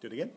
Do it again.